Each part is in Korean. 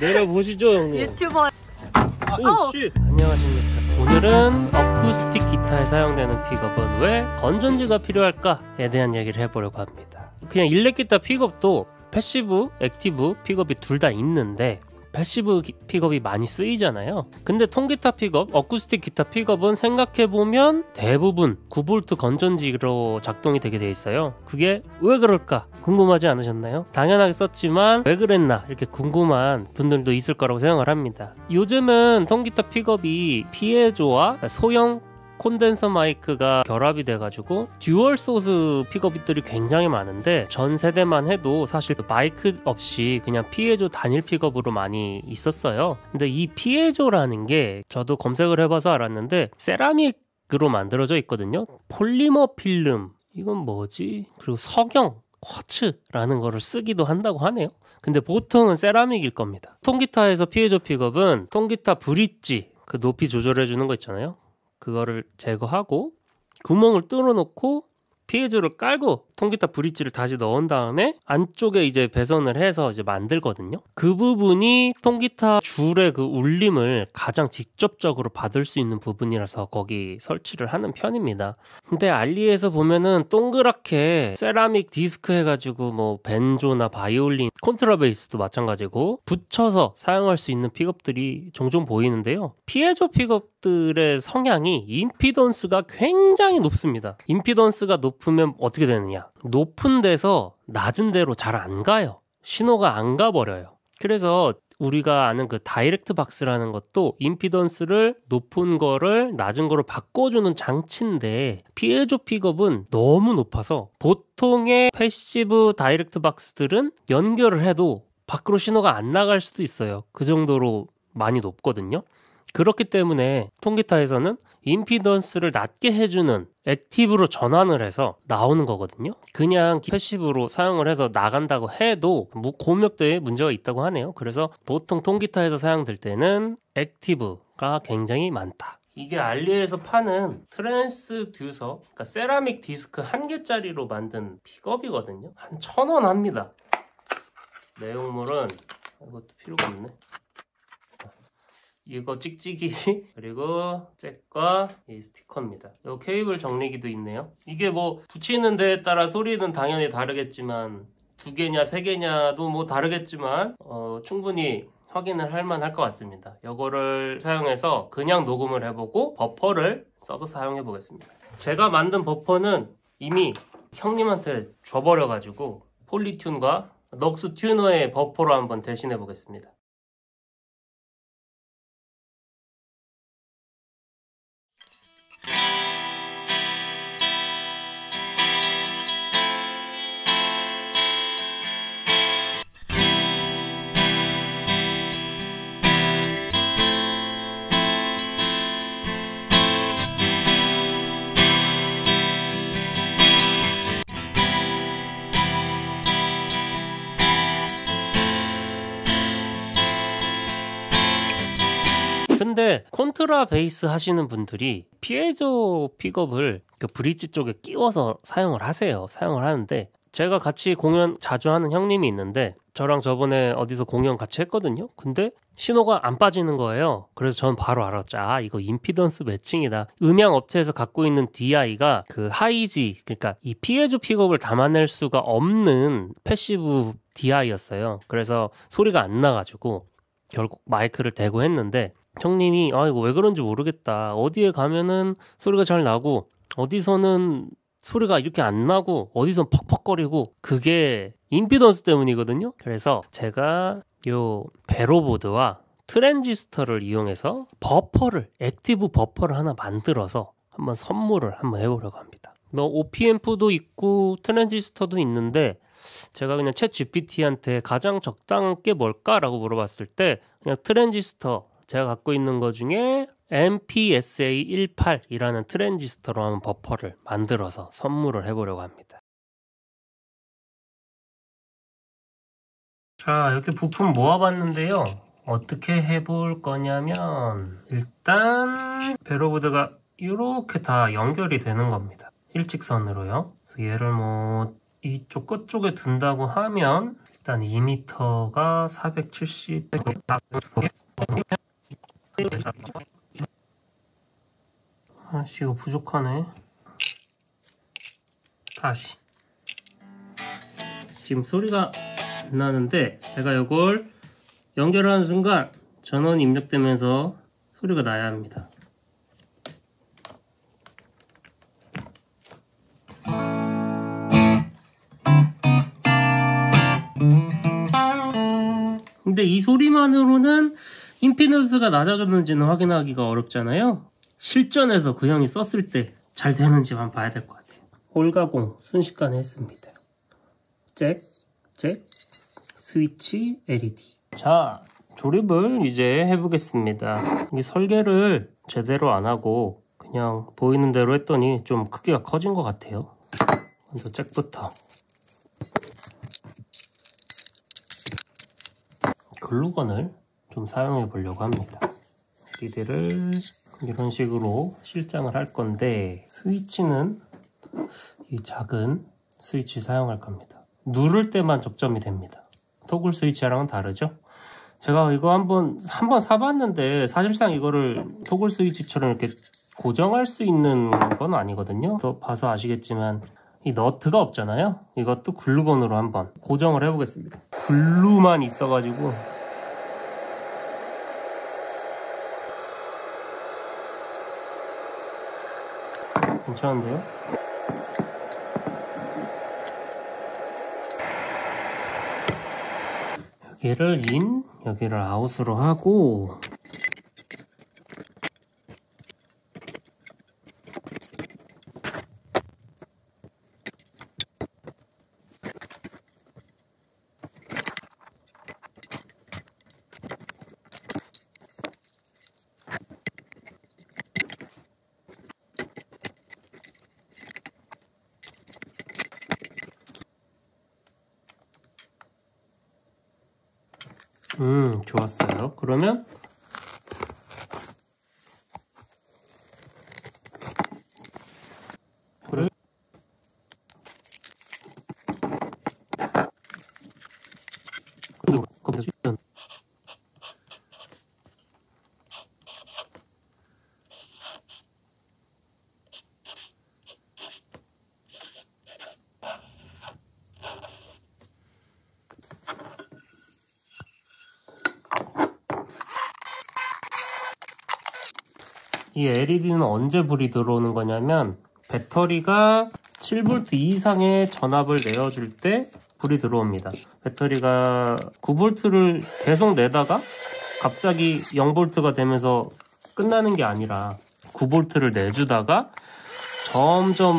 내려보시죠 형님 유튜버 오, 어. 씨. 안녕하십니까 오늘은 어쿠스틱 기타에 사용되는 픽업은 왜 건전지가 필요할까에 대한 얘기를 해보려고 합니다 그냥 일렉 기타 픽업도 passive, active 픽업이 둘 다 있는데 passive 기- 픽업이 많이 쓰이잖아요. 근데 통기타 픽업, 어쿠스틱 기타 픽업은 생각해보면 대부분 9V 건전지로 작동이 되게 돼 있어요. 그게 왜 그럴까? 궁금하지 않으셨나요? 당연하게 썼지만 왜 그랬나? 이렇게 궁금한 분들도 있을 거라고 생각을 합니다. 요즘은 통기타 픽업이 piezo와 소형 콘덴서 마이크가 결합이 돼가지고 dual source 픽업들이 굉장히 많은데 전 세대만 해도 사실 마이크 없이 그냥 piezo 단일 픽업으로 많이 있었어요. 근데 이 piezo라는 게 저도 검색을 해봐서 알았는데 세라믹으로 만들어져 있거든요. 폴리머 필름 이건 뭐지? 그리고 석영 quartz라는 거를 쓰기도 한다고 하네요. 근데 보통은 세라믹일 겁니다. 통기타에서 piezo 픽업은 통기타 브릿지 그 높이 조절해 주는 거 있잖아요. 그거를 제거하고 구멍을 뚫어놓고 piezo를 깔고 통기타 브릿지를 다시 넣은 다음에 안쪽에 이제 배선을 해서 이제 만들거든요. 그 부분이 통기타 줄의 그 울림을 가장 직접적으로 받을 수 있는 부분이라서 거기 설치를 하는 편입니다. 근데 알리에서 보면은 동그랗게 세라믹 디스크 해가지고 뭐 밴조나 바이올린, 콘트라베이스도 마찬가지고 붙여서 사용할 수 있는 픽업들이 종종 보이는데요. piezo 픽업들의 성향이 임피던스가 굉장히 높습니다. 임피던스가 높으면 어떻게 되느냐? 높은 데서 낮은 데로 잘 안 가요. 신호가 안 가버려요. 그래서 우리가 아는 그 direct box라는 것도 임피던스를 높은 거를 낮은 거로 바꿔주는 장치인데 piezo 픽업은 너무 높아서 보통의 passive direct box들은 연결을 해도 밖으로 신호가 안 나갈 수도 있어요. 그 정도로 많이 높거든요. 그렇기 때문에 통기타에서는 임피던스를 낮게 해주는 active로 전환을 해서 나오는 거거든요. 그냥 passive로 사용을 해서 나간다고 해도 뭐 고음역대에 문제가 있다고 하네요. 그래서 보통 통기타에서 사용될 때는 active가 굉장히 많다. 이게 알리에서 파는 트랜스듀서, 그러니까 세라믹 디스크 한 개짜리로 만든 픽업이거든요. 한 천 원 합니다. 내용물은 이것도 필요가 없네. 이거 찍찍이 그리고 잭과 이 스티커입니다. 이 케이블 정리기도 있네요. 이게 뭐 붙이는 데에 따라 소리는 당연히 다르겠지만 두 개냐 세 개냐도 뭐 다르겠지만 어, 충분히 확인을 할 만할 것 같습니다. 이거를 사용해서 그냥 녹음을 해보고 버퍼를 써서 사용해 보겠습니다. 제가 만든 버퍼는 이미 형님한테 줘버려 가지고 폴리튠과 넉스 튜너의 버퍼로 한번 대신해 보겠습니다. 근데 콘트라 베이스 하시는 분들이 piezo 픽업을 그 브릿지 쪽에 끼워서 사용을 하세요. 사용을 하는데 제가 같이 공연 자주 하는 형님이 있는데 저랑 저번에 어디서 공연 같이 했거든요. 근데 신호가 안 빠지는 거예요. 그래서 전 바로 알았죠. 아, 이거 임피던스 matching이다. 음향 업체에서 갖고 있는 DI가 그 Hi-Z, 그러니까 이 piezo 픽업을 담아낼 수가 없는 passive DI였어요. 그래서 소리가 안 나가지고 결국 마이크를 대고 했는데 형님이 아 이거 왜 그런지 모르겠다. 어디에 가면은 소리가 잘 나고 어디서는 소리가 이렇게 안 나고 어디선 퍽퍽거리고 그게 임피던스 때문이거든요. 그래서 제가 요 veroboard와 트랜지스터를 이용해서 버퍼를 active 버퍼를 하나 만들어서 한번 선물을 한번 해보려고 합니다. 뭐 OP amp도 있고 트랜지스터도 있는데 제가 그냥 ChatGPT한테 가장 적당한 게 뭘까라고 물어봤을 때 그냥 트랜지스터 제가 갖고 있는 것 중에 MPSA18이라는 트랜지스터로 하는 버퍼를 만들어서 선물을 해보려고 합니다. 자, 이렇게 부품 모아봤는데요. 어떻게 해볼 거냐면 일단 veroboard가 이렇게 다 연결이 되는 겁니다. 일직선으로요. 그래서 얘를 뭐 이쪽 끝 쪽에 둔다고 하면 일단 2m가 470. 아씨 이거 부족하네. 다시. 지금 소리가 안 나는데 제가 이걸 연결하는 순간 전원이 입력되면서 소리가 나야 합니다. 근데 이 소리만으로는 임피던스가 낮아졌는지는 확인하기가 어렵잖아요. 실전에서 그 형이 썼을 때 잘 되는지만 봐야 될 것 같아요. 올가공 순식간에 했습니다. 잭, 잭, 스위치, LED. 자, 조립을 이제 해보겠습니다. 이 설계를 제대로 안 하고 그냥 보이는 대로 했더니 좀 크기가 커진 것 같아요. 먼저 잭부터. 글루건을 좀 사용해 보려고 합니다. 리드를 이런 식으로 실장을 할 건데 스위치는 이 작은 스위치 사용할 겁니다. 누를 때만 접점이 됩니다. 토글 스위치랑은 다르죠? 제가 이거 한번 한번 사봤는데 사실상 이거를 토글 스위치처럼 이렇게 고정할 수 있는 건 아니거든요. 또 봐서 아시겠지만 이 너트가 없잖아요. 이것도 글루건으로 한번 고정을 해보겠습니다. 글루만 있어가지고 괜찮은데요? 여기를 인, 여기를 아웃으로 하고 음, 좋았어요. 그러면 그래. 컴퓨터 이 LED는 언제 불이 들어오는 거냐면 배터리가 7V 이상의 전압을 내어줄 때 불이 들어옵니다. 배터리가 9V를 계속 내다가 갑자기 0V가 되면서 끝나는 게 아니라 9V를 내주다가 점점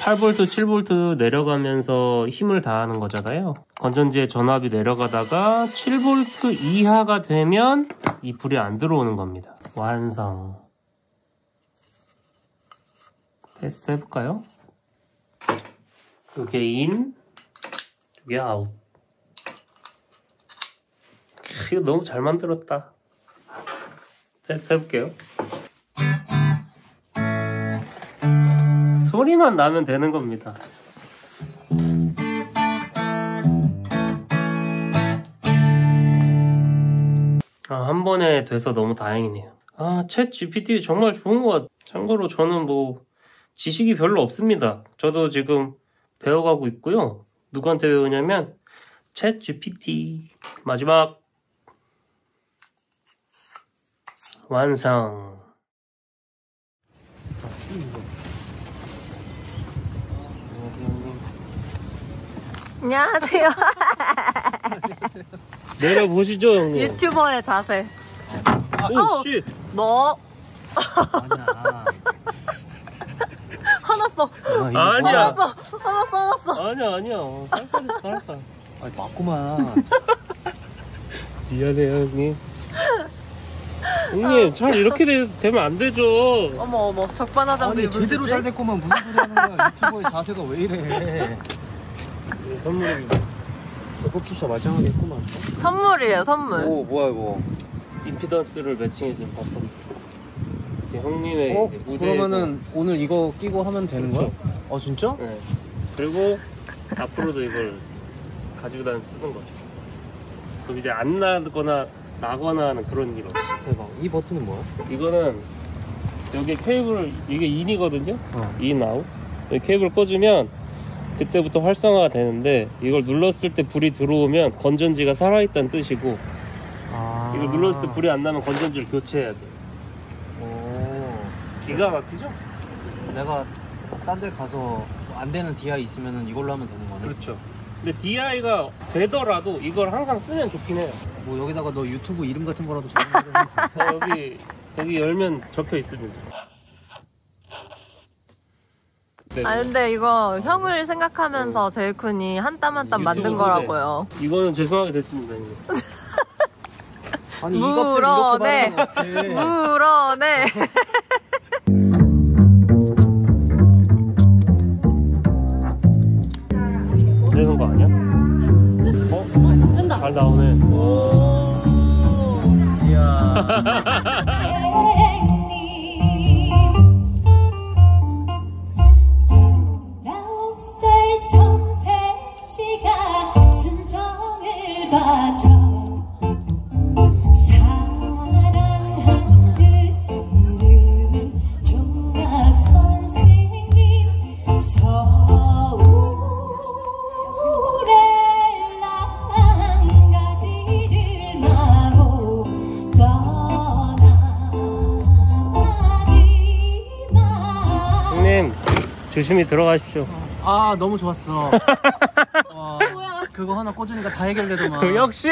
8V, 7V 내려가면서 힘을 다하는 거잖아요. 건전지의 전압이 내려가다가 7V 이하가 되면 이 불이 안 들어오는 겁니다. 완성. 테스트 해볼까요? 이게 in, 이게 아웃. 크, 이거 너무 잘 만들었다. 테스트 해볼게요. 소리만 나면 되는 겁니다. 아, 한 번에 돼서 너무 다행이네요. 아, 챗 GPT 정말 좋은 것 같아요. 참고로 저는 뭐, 지식이 별로 없습니다. 저도 지금 배워가고 있고요. 누구한테 배우냐면 챗 GPT 마지막 완성. 안녕하세요. 내려보시죠, 형님. 유튜버의 자세. 오, 어우. 씨. 너 아니야. 화났어. 아 니야. 화났어. 화났어. 화났어. 아니야, 아니야. 살살했어, 살살. 아니, 맞구만. 미안해요, 형님. 형님, 잘 이렇게 되, 되면 안 되죠. 어머 어머 적반하장도 아니, 입으시지? 제대로 잘 됐구만. 무슨 소리 하는 거야. 유튜버의 자세가 왜 이래. 네, 선물입니다. 꼽주셔 말짱하게 했구만. 선물이에요 선물. 오, 뭐야, 이거. 임피던스를 matching해 준 버퍼. 이제 형님의 어? 이제 무대에서. 그러면은 오늘 이거 끼고 하면 되는 거야? 어, 진짜? 네. 그리고 앞으로도 이걸 가지고 다니면 쓰는 거죠. 그럼 이제 안 나거나 나거나 하는 그런 일 없이. 대박. 이 버튼은 뭐야? 이거는 여기 케이블 이게 in이거든요. 어. in out. 여기 케이블 꽂으면 그때부터 활성화가 되는데 이걸 눌렀을 때 불이 들어오면 건전지가 살아있다는 뜻이고 아. 이걸 눌렀을 때 불이 안 나면 건전지를 교체해야 돼. 오. 기가 막히죠? 내가 딴 데 가서 안 되는 DI 있으면은 이걸로 하면 되는 거네. 그렇죠. 근데 DI가 되더라도 이걸 항상 쓰면 좋긴 해요. 뭐 여기다가 너 유튜브 이름 같은 거라도 적는 거 어, 여기 여기 열면 적혀 있습니다. 네. 아 근데 이거 형을 생각하면서 제이쿤이 한 땀 한 땀 만든 유튜브 거라고요. 이거는 죄송하게 됐습니다. 이거. 아니 이 값을 이렇게 물어내. 말하면 어떡해. 물어내. 잘 나오네. 이야. 조심히 들어가십시오. 아 너무 좋았어. 와, 그거 하나 꽂으니까 다 해결되더만. 역시.